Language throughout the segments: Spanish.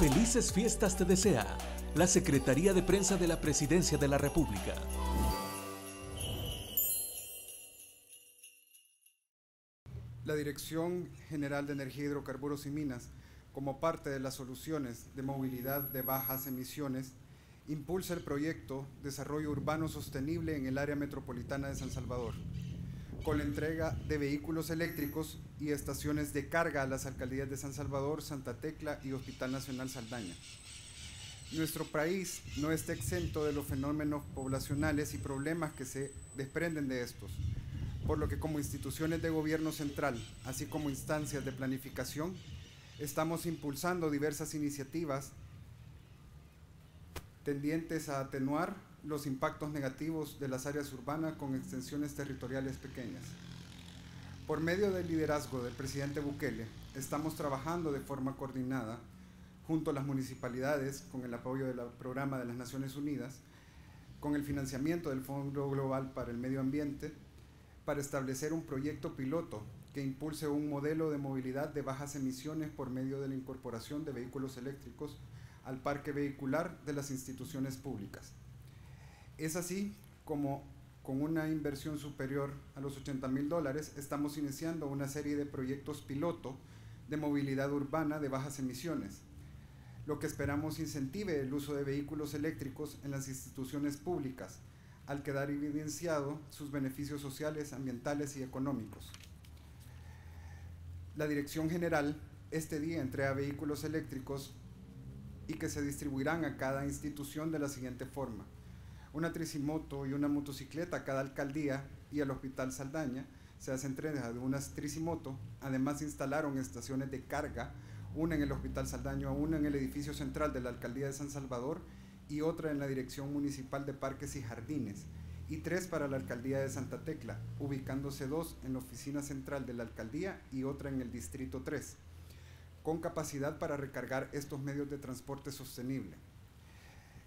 Felices fiestas te desea la Secretaría de Prensa de la Presidencia de la República. La Dirección General de Energía, Hidrocarburos y Minas, como parte de las soluciones de movilidad de bajas emisiones, impulsa el proyecto Desarrollo Urbano Sostenible en el área metropolitana de San Salvador, con la entrega de vehículos eléctricos y estaciones de carga a las alcaldías de San Salvador, Santa Tecla y Hospital Nacional Saldaña. Nuestro país no está exento de los fenómenos poblacionales y problemas que se desprenden de estos, por lo que como instituciones de gobierno central, así como instancias de planificación, estamos impulsando diversas iniciativas tendientes a atenuar los impactos negativos de las áreas urbanas con extensiones territoriales pequeñas. Por medio del liderazgo del presidente Bukele, estamos trabajando de forma coordinada junto a las municipalidades con el apoyo del programa de las Naciones Unidas, con el financiamiento del Fondo Global para el Medio Ambiente, para establecer un proyecto piloto que impulse un modelo de movilidad de bajas emisiones por medio de la incorporación de vehículos eléctricos al parque vehicular de las instituciones públicas. Es así como con una inversión superior a los 80 mil dólares estamos iniciando una serie de proyectos piloto de movilidad urbana de bajas emisiones, lo que esperamos incentive el uso de vehículos eléctricos en las instituciones públicas, al quedar evidenciado sus beneficios sociales, ambientales y económicos. La Dirección General este día entrega vehículos eléctricos y que se distribuirán a cada institución de la siguiente forma. Una tricimoto y una motocicleta a cada alcaldía y al Hospital Saldaña se hace entrega de unas tricimoto. Además instalaron estaciones de carga, una en el Hospital Saldaño, una en el edificio central de la Alcaldía de San Salvador y otra en la Dirección Municipal de Parques y Jardines, y tres para la Alcaldía de Santa Tecla, ubicándose dos en la oficina central de la Alcaldía y otra en el Distrito 3 con capacidad para recargar estos medios de transporte sostenible.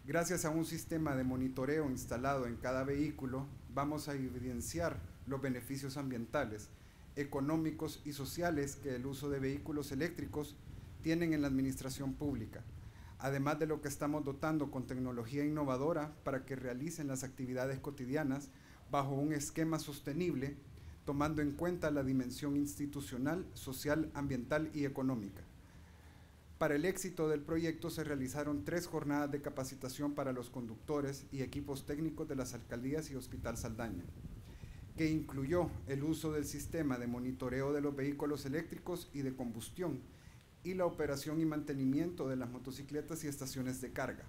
Gracias a un sistema de monitoreo instalado en cada vehículo, vamos a evidenciar los beneficios ambientales, económicos y sociales que el uso de vehículos eléctricos tienen en la administración pública, además de lo que estamos dotando con tecnología innovadora para que realicen las actividades cotidianas bajo un esquema sostenible tomando en cuenta la dimensión institucional, social, ambiental y económica. Para el éxito del proyecto se realizaron tres jornadas de capacitación para los conductores y equipos técnicos de las alcaldías y Hospital Saldaña, que incluyó el uso del sistema de monitoreo de los vehículos eléctricos y de combustión y la operación y mantenimiento de las motocicletas y estaciones de carga.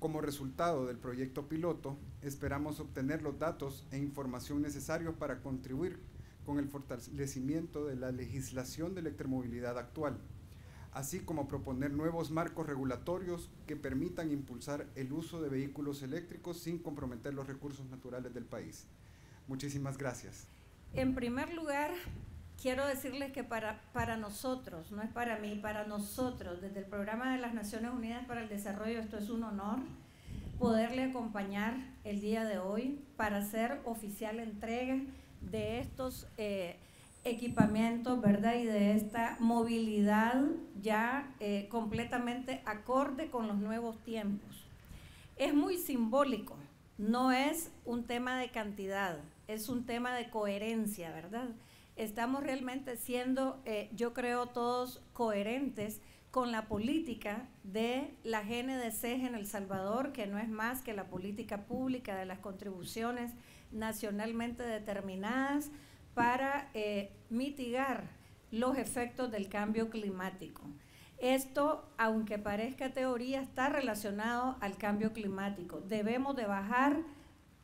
Como resultado del proyecto piloto, esperamos obtener los datos e información necesarios para contribuir con el fortalecimiento de la legislación de electromovilidad actual, así como proponer nuevos marcos regulatorios que permitan impulsar el uso de vehículos eléctricos sin comprometer los recursos naturales del país. Muchísimas gracias. En primer lugar, quiero decirles que para, para nosotros, no es para mí, para nosotros, desde el Programa de las Naciones Unidas para el Desarrollo, esto es un honor poderle acompañar el día de hoy para hacer oficial entrega de estos eh, equipamientos, ¿verdad? Y de esta movilidad ya eh, completamente acorde con los nuevos tiempos. Es muy simbólico, no es un tema de cantidad, es un tema de coherencia, ¿verdad? estamos realmente siendo, eh, yo creo, todos coherentes con la política de la GNDC en El Salvador, que no es más que la política pública de las contribuciones nacionalmente determinadas para eh, mitigar los efectos del cambio climático. Esto, aunque parezca teoría, está relacionado al cambio climático. Debemos de bajar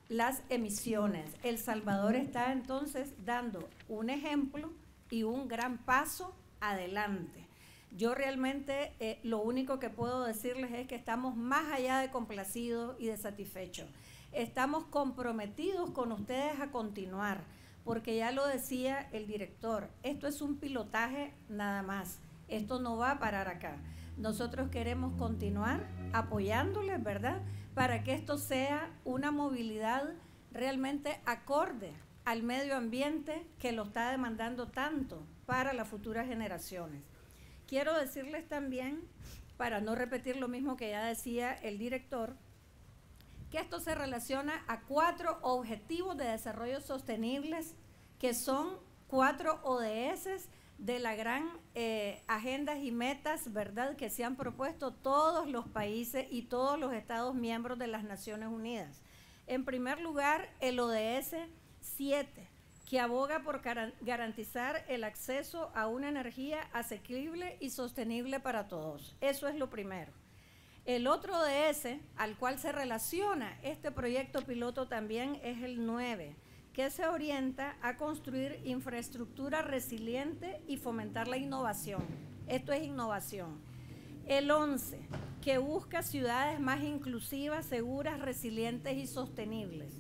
las emisiones. El Salvador está entonces dando un ejemplo y un gran paso adelante. Yo realmente eh, lo único que puedo decirles es que estamos más allá de complacidos y de satisfechos. Estamos comprometidos con ustedes a continuar, porque ya lo decía el director, esto es un pilotaje nada más, esto no va a parar acá. Nosotros queremos continuar apoyándoles, ¿verdad? Para que esto sea una movilidad realmente acorde al medio ambiente que lo está demandando tanto para las futuras generaciones. Quiero decirles también para no repetir lo mismo que ya decía el director, que esto se relaciona a cuatro objetivos de desarrollo sostenibles, que son cuatro ODS de la gran eh, agendas y metas, ¿verdad?, que se han propuesto todos los países y todos los Estados miembros de las Naciones Unidas. En primer lugar, el ODS 7, que aboga por garantizar el acceso a una energía asequible y sostenible para todos. Eso es lo primero. El otro ODS al cual se relaciona este proyecto piloto también es el 9, que se orienta a construir infraestructura resiliente y fomentar la innovación. Esto es innovación. El 11, que busca ciudades más inclusivas, seguras, resilientes y sostenibles.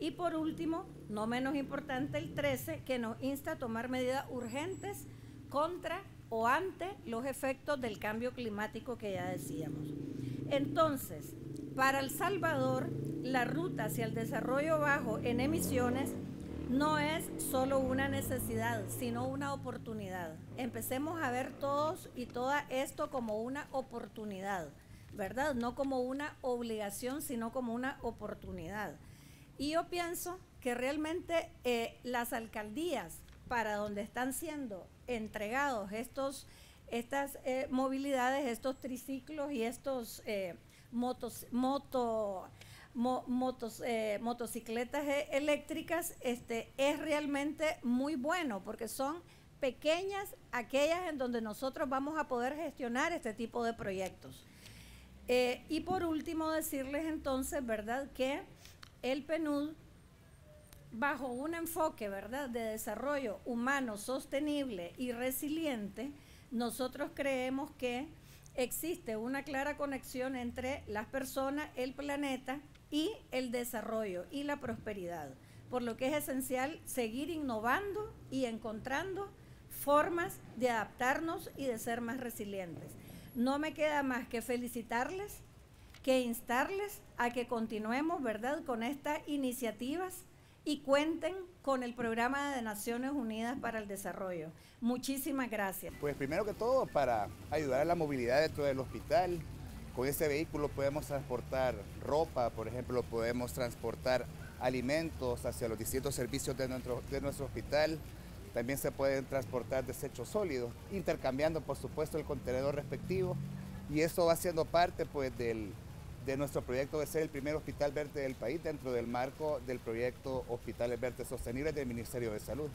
Y por último, no menos importante, el 13, que nos insta a tomar medidas urgentes contra o ante los efectos del cambio climático que ya decíamos. Entonces, para El Salvador, la ruta hacia el desarrollo bajo en emisiones no es solo una necesidad, sino una oportunidad. Empecemos a ver todos y toda esto como una oportunidad, ¿verdad? No como una obligación, sino como una oportunidad. Y yo pienso que realmente eh, las alcaldías para donde están siendo entregados estos, estas eh, movilidades, estos triciclos y estos eh, motos, moto, motos, motocicletas eléctricas, este, es realmente muy bueno porque son pequeñas aquellas en donde nosotros vamos a poder gestionar este tipo de proyectos. y por último decirles entonces, ¿verdad? Que el PNUD, bajo un enfoque, ¿verdad?, de desarrollo humano sostenible y resiliente, nosotros creemos que existe una clara conexión entre las personas, el planeta y el desarrollo y la prosperidad, por lo que es esencial seguir innovando y encontrando formas de adaptarnos y de ser más resilientes. No me queda más que felicitarles que instarles a que continuemos, ¿verdad?, con estas iniciativas y cuenten con el programa de Naciones Unidas para el Desarrollo. Muchísimas gracias. Pues primero que todo, para ayudar a la movilidad dentro del hospital, con este vehículo podemos transportar ropa, por ejemplo, podemos transportar alimentos hacia los distintos servicios de nuestro, de nuestro hospital. También se pueden transportar desechos sólidos, intercambiando por supuesto el contenedor respectivo. Y eso va siendo parte pues del, de nuestro proyecto de ser el primer hospital verde del país dentro del marco del proyecto Hospitales Verdes Sostenibles del Ministerio de Salud.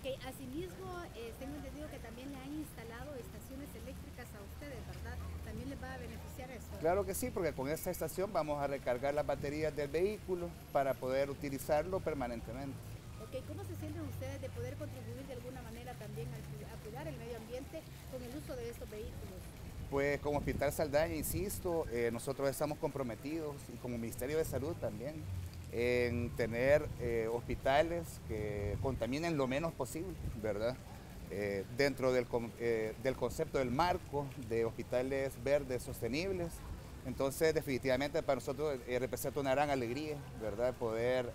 Ok, asimismo, eh, tengo entendido que también le han instalado estaciones eléctricas a ustedes, ¿verdad? ¿También les va a beneficiar eso? Claro que sí, porque con esta estación vamos a recargar las baterías del vehículo para poder utilizarlo permanentemente. Ok, ¿cómo se sienten ustedes de poder contribuir de alguna manera también a cuidar el medio ambiente con el uso de estos vehículos? Pues como Hospital Saldaña, insisto, eh, nosotros estamos comprometidos y como Ministerio de Salud también en tener eh, hospitales que contaminen lo menos posible, ¿verdad? Eh, dentro del, del, concepto del marco de hospitales verdes sostenibles. Entonces, definitivamente para nosotros representa una gran alegría, ¿verdad? Poder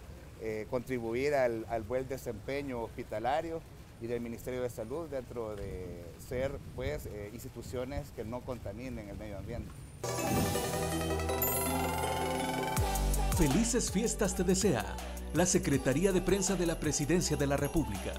contribuir al, al buen desempeño hospitalario y del Ministerio de Salud dentro de ser pues eh, instituciones que no contaminen el medio ambiente. Felices fiestas te desea la Secretaría de Prensa de la Presidencia de la República.